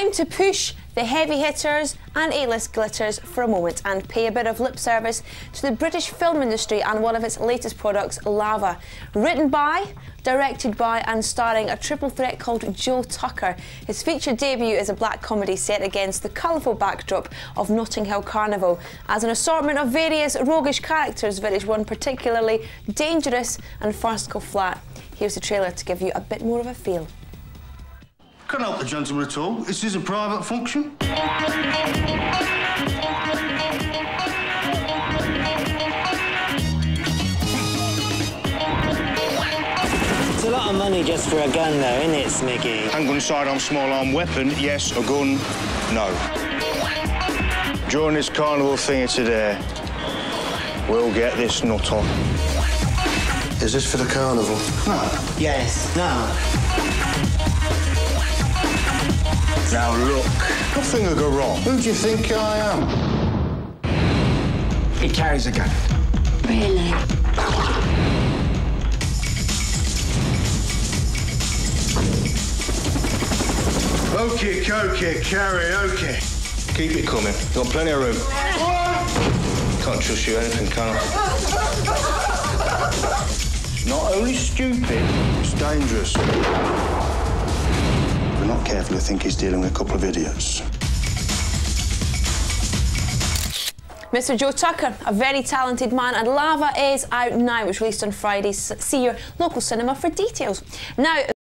Time to push the heavy hitters and A-list glitters for a moment and pay a bit of lip service to the British film industry and one of its latest products, Lava. Written by, directed by and starring a triple threat called Joe Tucker. His feature debut is a black comedy set against the colourful backdrop of Notting Hill Carnival. As an assortment of various roguish characters, village one particularly dangerous and farcical flat. Here's the trailer to give you a bit more of a feel. Can't help the gentleman at all. This is a private function. It's a lot of money just for a gun, though, isn't it, Smiggy? Handgun sidearm, small arm weapon, yes. A gun, no. During this carnival thing today, we'll get this nut on. Is this for the carnival? No. Yes. No. Now look, nothing will go wrong. Who do you think I am? He carries a gun. Really? Okay, okay, karaoke. Okay. Keep it coming. Got plenty of room. Can't trust you anything, can I? Not only stupid, it's dangerous. Careful, I think he's dealing with a couple of idiots. Mr. Joe Tucker, a very talented man, and Lava is out now. Was released on Friday. See your local cinema for details. Now.